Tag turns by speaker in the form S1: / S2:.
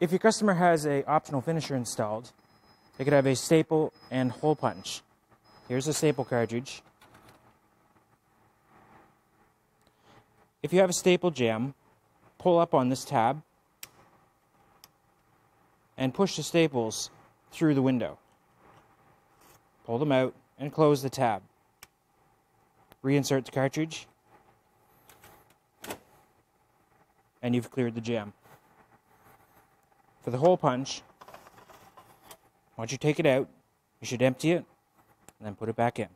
S1: If your customer has a optional finisher installed, they could have a staple and hole punch. Here's a staple cartridge. If you have a staple jam, pull up on this tab and push the staples through the window. Pull them out and close the tab. Reinsert the cartridge and you've cleared the jam. For the hole punch, once you take it out, you should empty it and then put it back in.